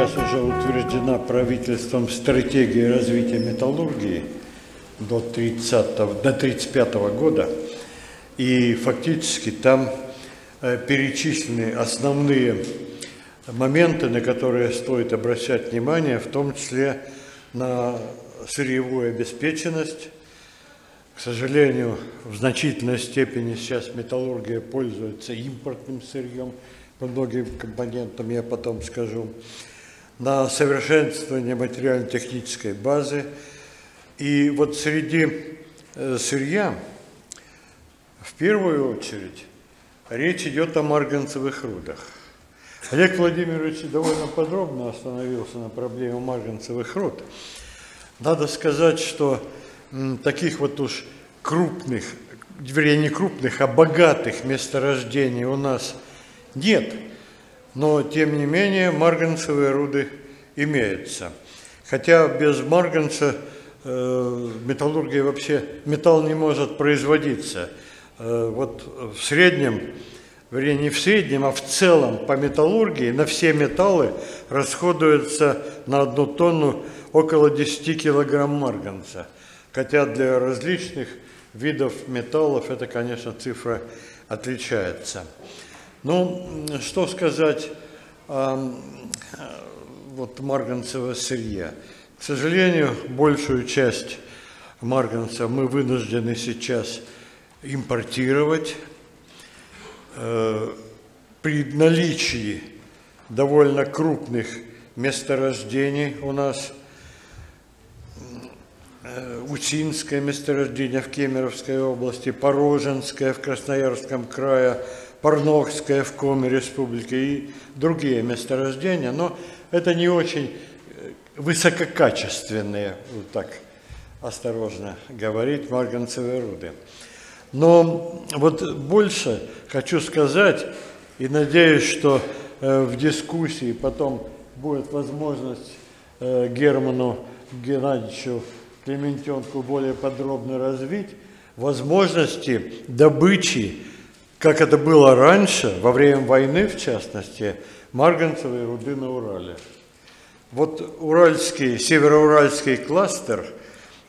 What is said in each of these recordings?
сейчас уже утверждена правительством стратегия развития металлургии до 30 до 35 года. И фактически там э, перечислены основные моменты, на которые стоит обращать внимание, в том числе на сырьевую обеспеченность. К сожалению, в значительной степени сейчас металлургия пользуется импортным сырьем по многим компонентам, я потом скажу, на совершенствование материально-технической базы. И вот среди э, сырья, в первую очередь, речь идет о марганцевых рудах. Олег Владимирович довольно подробно остановился на проблеме марганцевых руд. Надо сказать, что таких вот уж крупных, вернее не крупных, а богатых месторождений у нас нет. Но, тем не менее, марганцевые руды имеются. Хотя без марганца э, металлургия вообще, металл не может производиться. Э, вот в среднем, вернее не в среднем, а в целом по металлургии на все металлы расходуется на одну тонну около 10 килограмм марганца. Хотя для различных видов металлов это, конечно, цифра отличается. Ну, что сказать о вот, марганцевого сырья. К сожалению, большую часть марганца мы вынуждены сейчас импортировать. Э, при наличии довольно крупных месторождений у нас Э, Учинское месторождение в Кемеровской области, Пороженское в Красноярском крае, Парнохское в Коми республике и другие месторождения, но это не очень э, высококачественные, вот так осторожно говорить, марганцевые руды. Но вот больше хочу сказать, и надеюсь, что э, в дискуссии потом будет возможность Герману Геннадьевичу Клементенку более подробно развить, возможности добычи, как это было раньше, во время войны в частности, марганцевой руды на Урале. Вот уральский, североуральский кластер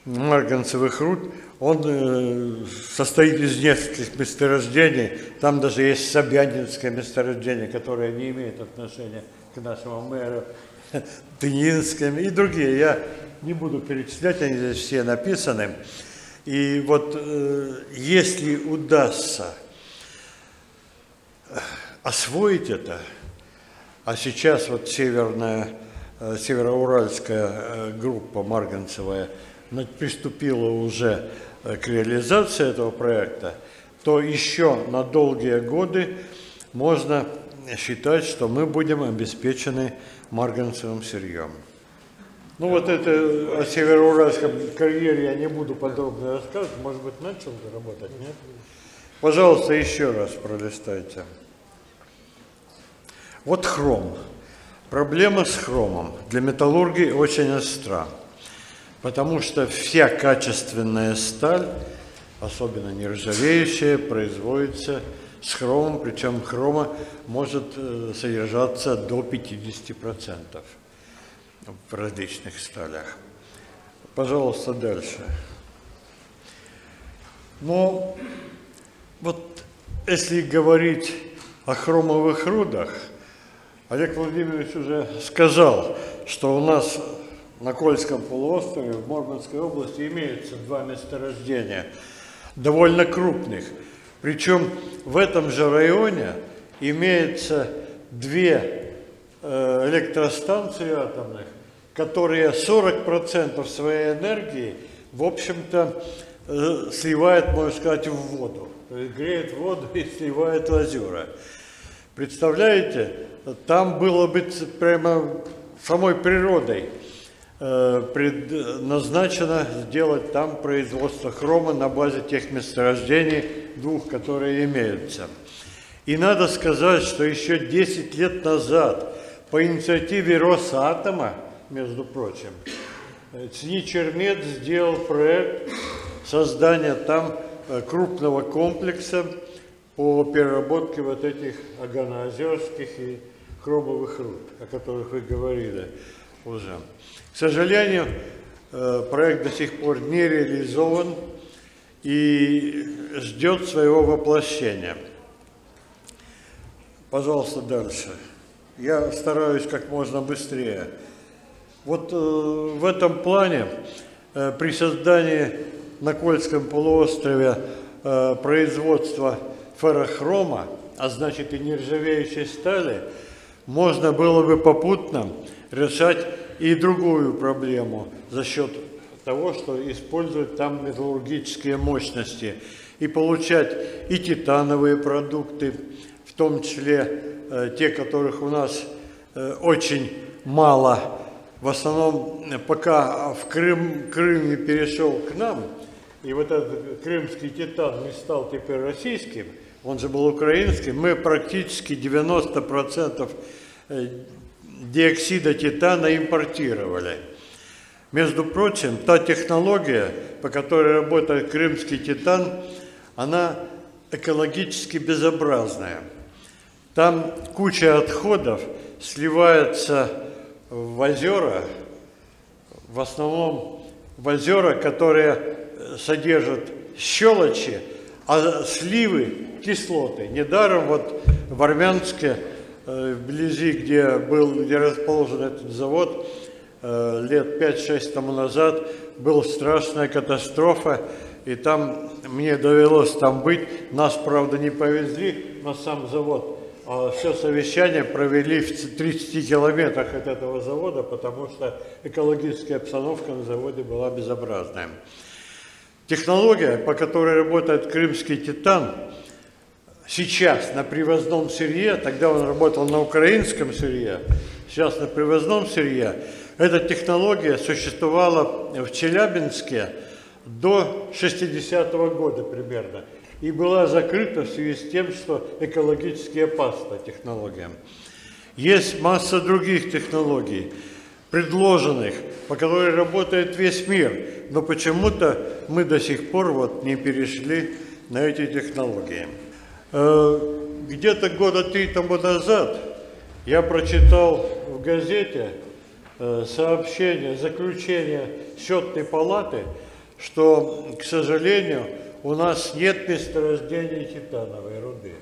марганцевых руд, он э, состоит из нескольких месторождений. Там даже есть Собянинское месторождение, которое не имеет отношения к нашему мэру, Тынинское и другие. Я не буду перечислять, они здесь все написаны. И вот э, если удастся освоить это, а сейчас вот северная, э, североуральская э, группа марганцевая приступила уже к реализации этого проекта, то еще на долгие годы можно считать, что мы будем обеспечены марганцевым сырьем. Ну вот это о североуральском карьере я не буду подробно рассказывать. Может быть, начал работать, нет? Пожалуйста, еще раз пролистайте. Вот хром. Проблема с хромом для металлургии очень остра, потому что вся качественная сталь, особенно нержавеющая, производится с хромом, причем хрома может э, содержаться до 50% в различных сталях. Пожалуйста, дальше. Но вот если говорить о хромовых рудах, Олег Владимирович уже сказал, что у нас на Кольском полуострове в Мурманской области имеются два месторождения, довольно крупных. Причем в этом же районе имеется две Э, электростанции атомных, которые 40% своей энергии, в общем-то, э, сливают, можно сказать, в воду. То есть греет воду и сливает в озера. Представляете, там было бы прямо самой природой э, предназначено сделать там производство хрома на базе тех месторождений двух, которые имеются. И надо сказать, что еще 10 лет назад по инициативе Росатома, между прочим, ЦНИ Чермет сделал проект создания там э, крупного комплекса по переработке вот этих аганоозерских и хромовых руд, о которых вы говорили уже. К сожалению, э, проект до сих пор не реализован и ждет своего воплощения. Пожалуйста, дальше. Я стараюсь как можно быстрее. Вот э, в этом плане при создании на Кольском полуострове э, производства феррохрома, а значит и нержавеющей стали, можно было бы попутно решать и другую проблему за счет того, что используют там металлургические мощности и получать и титановые продукты, в том числе э, те, которых у нас э, очень мало. В основном, пока в Крым, Крым не перешел к нам, и вот этот крымский титан не стал теперь российским, он же был украинским, мы практически 90% э, диоксида титана импортировали. Между прочим, та технология, по которой работает крымский титан, она экологически безобразная. Там куча отходов сливается в озера, в основном в озера, которые содержат щелочи, а сливы кислоты. Недаром вот в Армянске, э, вблизи, где был, где расположен этот завод, э, лет 5-6 тому назад была страшная катастрофа, и там мне довелось там быть. Нас, правда, не повезли на сам завод, а все совещание провели в 30 километрах от этого завода, потому что экологическая обстановка на заводе была безобразная. Технология, по которой работает крымский титан, сейчас на привозном сырье, тогда он работал на украинском сырье, сейчас на привозном сырье, эта технология существовала в Челябинске до 60-го года примерно и была закрыта в связи с тем, что экологически опасна технология. Есть масса других технологий, предложенных, по которой работает весь мир, но почему-то мы до сих пор вот не перешли на эти технологии. Э, где-то года три тому назад я прочитал в газете э, сообщение, заключение счетной палаты, что, к сожалению, у нас нет месторождений титановой руды.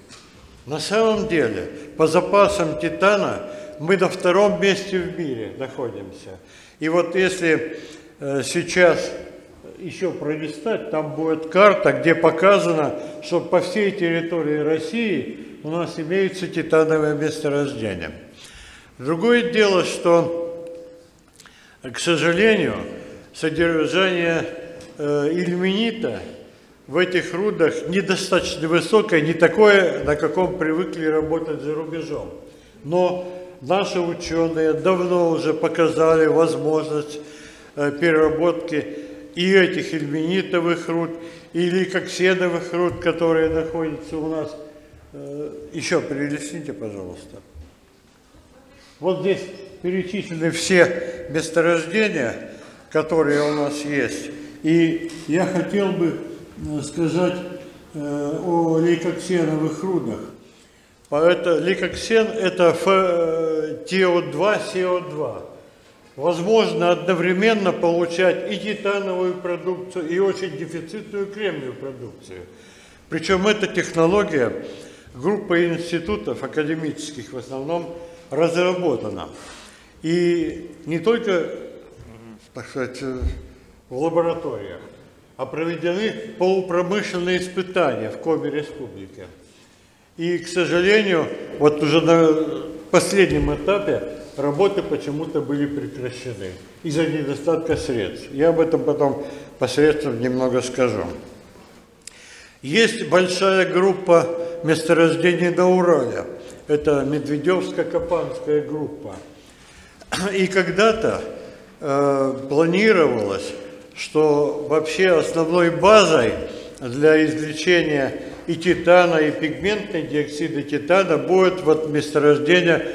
На самом деле, по запасам титана мы на втором месте в мире находимся. И вот если э, сейчас еще пролистать, там будет карта, где показано, что по всей территории России у нас имеются титановые месторождения. Другое дело, что, к сожалению, содержание э, ильменита в этих рудах недостаточно высокое, не такое, на каком привыкли работать за рубежом. Но наши ученые давно уже показали возможность э, переработки и этих ильменитовых руд, или коксеновых руд, которые находятся у нас. Э, еще перелистните, пожалуйста. Вот здесь перечислены все месторождения, которые у нас есть. И я хотел бы э, сказать о лейкоксеновых рудах. Это, ликоксен – это ТО2, СО2. Возможно одновременно получать и титановую продукцию, и очень дефицитную кремниевую продукцию. Причем эта технология группой институтов академических в основном разработана. И не только, так сказать, в лабораториях, а проведены полупромышленные испытания в Коми Республике. И, к сожалению, вот уже на последнем этапе работы почему-то были прекращены из-за недостатка средств. Я об этом потом посредством немного скажу. Есть большая группа месторождений на Урале. Это Медведевско-Копанская группа. И когда-то э, планировалось, что вообще основной базой для извлечения и титана, и пигментные диоксиды титана будут вот месторождения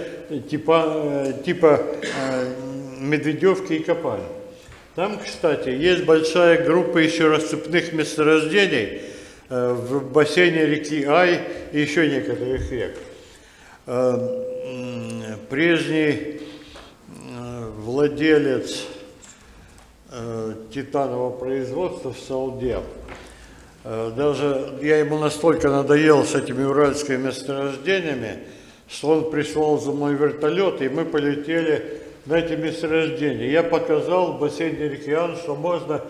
типа, э, типа э, Медведевки и Копаль. Там, кстати, есть большая группа еще рассыпных месторождений э, в бассейне реки Ай и еще некоторых рек. прежний владелец титанового производства в Салде, даже я ему настолько надоел с этими уральскими месторождениями, что он прислал за мной вертолет, и мы полетели на эти месторождения. Я показал в бассейне океан, что можно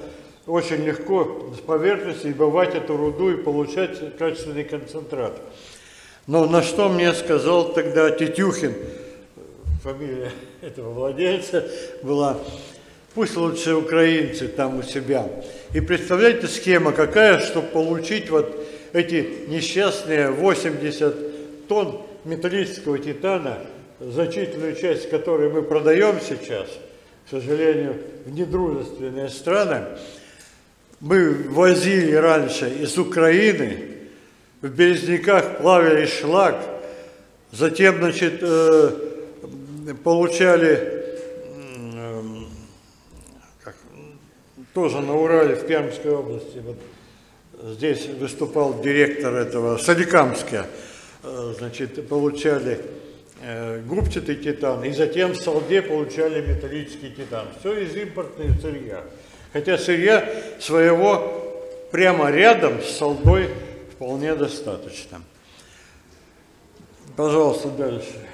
очень легко с поверхности добывать эту руду и получать качественный концентрат. Но на что мне сказал тогда Тетюхин, фамилия этого владельца была, пусть лучше украинцы там у себя. И представляете, схема какая, чтобы получить вот эти несчастные 80 тонн металлического титана, значительную часть которой мы продаем сейчас, к сожалению, в недружественные страны, мы возили раньше из Украины, в Березняках плавили шлак, затем, значит, э, получали э, как, тоже на Урале, в Пермской области, вот здесь выступал директор этого, Соликамска, э, значит, получали э, губчатый титан, и затем в Салде получали металлический титан. Все из импортных сырья. Хотя сырья своего прямо рядом с солдой вполне достаточно. Пожалуйста, дальше.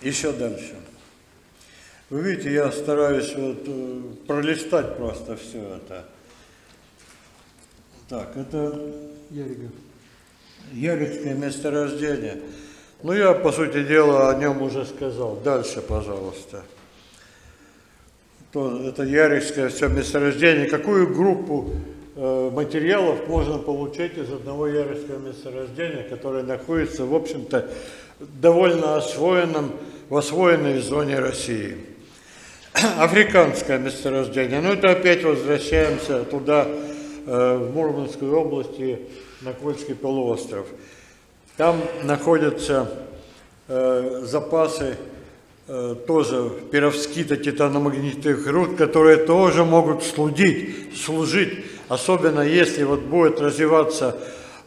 Еще дальше. Вы видите, я стараюсь вот э, пролистать просто все это. Так, это Яриков. Яриковское месторождение. Ну, я, по сути дела, о нем уже сказал. Дальше, пожалуйста то это Ярихское все месторождение, какую группу э, материалов можно получить из одного Ярихского месторождения, которое находится, в общем-то, довольно освоенном, в освоенной зоне России. Африканское месторождение, ну это опять возвращаемся туда, э, в Мурманскую область и на Кольский полуостров. Там находятся э, запасы Э, тоже перовскита титаномагнитных руд, которые тоже могут служить, служить, особенно если вот будет развиваться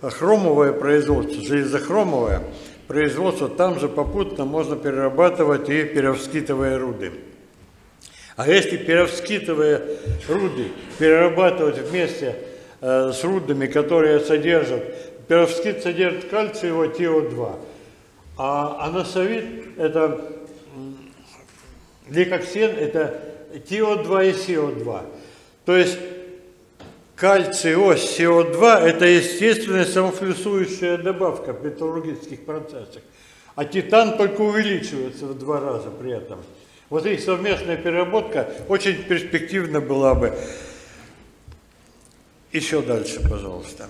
хромовое производство, железохромовое производство, там же попутно можно перерабатывать и перовскитовые руды. А если перовскитовые руды перерабатывать вместе э, с рудами, которые содержат, перовскит содержит кальций его ТО2, а анасовид – это Ликоксен – это ТО2 и СО2. То есть кальций, ось, СО2 – это естественная самофлюсующая добавка в металлургических процессах. А титан только увеличивается в два раза при этом. Вот их совместная переработка очень перспективна была бы. Еще дальше, пожалуйста.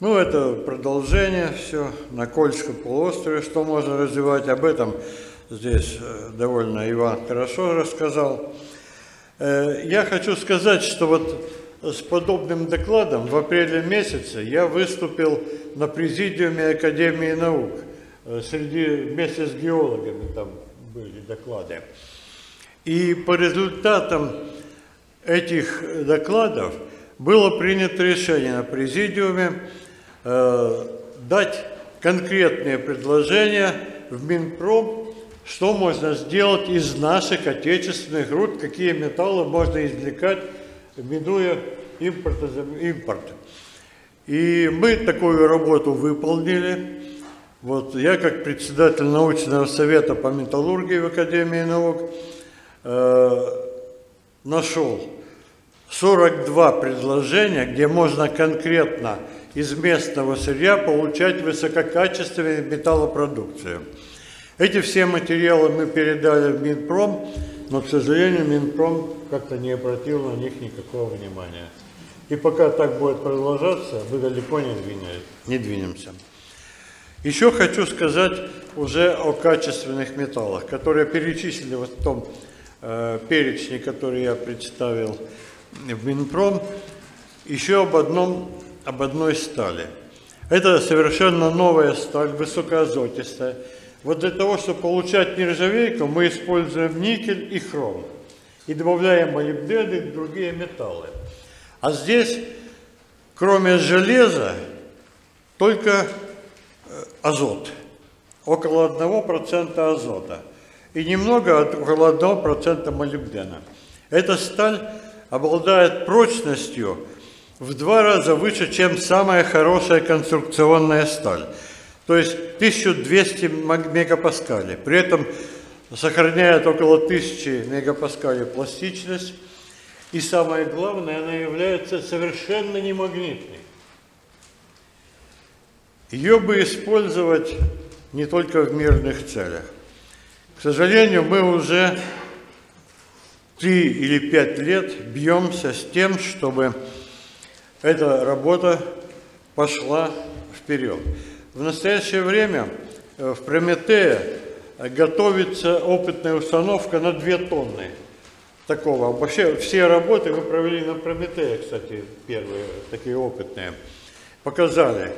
Ну, это продолжение все на Кольском полуострове, что можно развивать. Об этом здесь э, довольно Иван хорошо рассказал. Э, я хочу сказать, что вот с подобным докладом в апреле месяце я выступил на президиуме Академии наук. Э, среди, вместе с геологами там были доклады. И по результатам этих докладов было принято решение на президиуме э, дать конкретные предложения в Минпром что можно сделать из наших отечественных руд, какие металлы можно извлекать, минуя импорт. импорт. И мы такую работу выполнили. Вот я, как председатель научного совета по металлургии в Академии наук, э, нашел 42 предложения, где можно конкретно из местного сырья получать высококачественную металлопродукцию. Эти все материалы мы передали в Минпром, но, к сожалению, Минпром как-то не обратил на них никакого внимания. И пока так будет продолжаться, мы далеко не, двинем, не двинемся. Еще хочу сказать уже о качественных металлах, которые перечислены в том э, перечне, который я представил в Минпром. Еще об, одном, об одной стали. Это совершенно новая сталь, высокоазотистая, вот для того, чтобы получать нержавейку, мы используем никель и хром. И добавляем молибден и другие металлы. А здесь, кроме железа, только азот. около 1% азота и немного от около 1% молибдена. Эта сталь обладает прочностью в два раза выше, чем самая хорошая конструкционная сталь, то есть 1200 мегапаскалей. При этом сохраняет около 1000 мегапаскалей пластичность, и самое главное, она является совершенно немагнитной. Ее бы использовать не только в мирных целях. К сожалению, мы уже три или пять лет бьемся с тем, чтобы эта работа пошла вперед. В настоящее время э, в Прометее готовится опытная установка на 2 тонны такого. Вообще все работы мы провели на Прометее, кстати, первые такие опытные. Показали.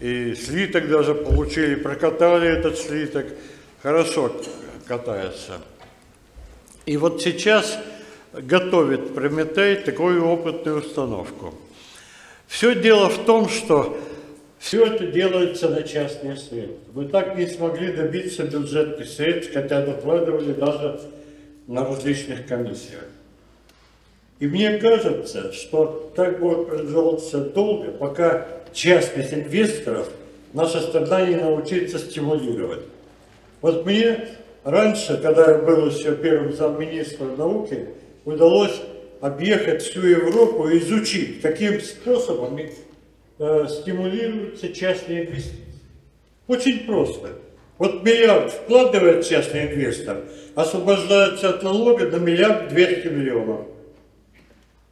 И слиток даже получили, прокатали этот слиток. Хорошо катается. И вот сейчас готовит Прометей такую опытную установку. Все дело в том, что все это делается на частные средства. Мы так не смогли добиться бюджетных средств, хотя докладывали даже на различных комиссиях. И мне кажется, что так будет продолжаться долго, пока частных инвесторов наша страна не научится стимулировать. Вот мне раньше, когда я был еще первым замминистром науки, удалось объехать всю Европу и изучить, каким способом э, стимулируются частные инвестиции. Очень просто. Вот миллиард вкладывает частный инвестор, освобождается от налога на миллиард двести миллионов.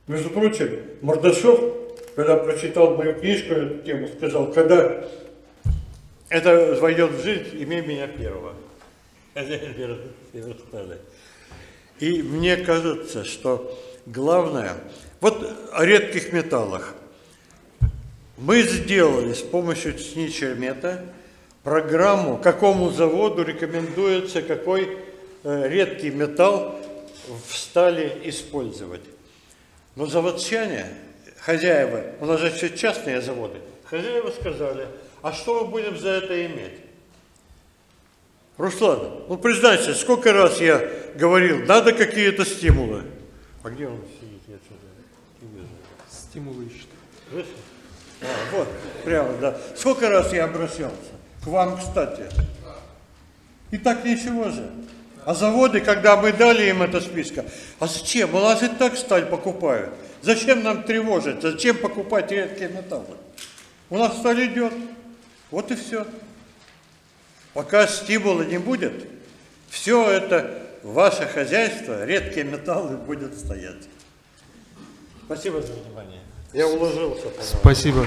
Между прочим, Мордашов, когда прочитал мою книжку эту тему, сказал, когда это войдет в жизнь, имей меня первого. И мне кажется, что главное, вот о редких металлах. Мы сделали с помощью Сничермета программу, какому заводу рекомендуется какой э, редкий металл в стали использовать. Но заводчане, хозяева, у нас же все частные заводы, хозяева сказали, а что мы будем за это иметь? Руслан, ну признайся, сколько раз я говорил, надо какие-то стимулы. А где он сидит? Я что-то не вижу. Стимулы ищет. Слышишь? А, вот, прямо, да. Сколько раз я обращался? К вам, кстати. И так ничего же. А заводы, когда мы дали им это списка, а зачем? У нас и так сталь покупают. Зачем нам тревожить? Зачем покупать редкие металлы? У нас сталь идет. Вот и все. Пока стимула не будет, все это ваше хозяйство, редкие металлы будет стоять. Спасибо за внимание. Я уложился. Спасибо.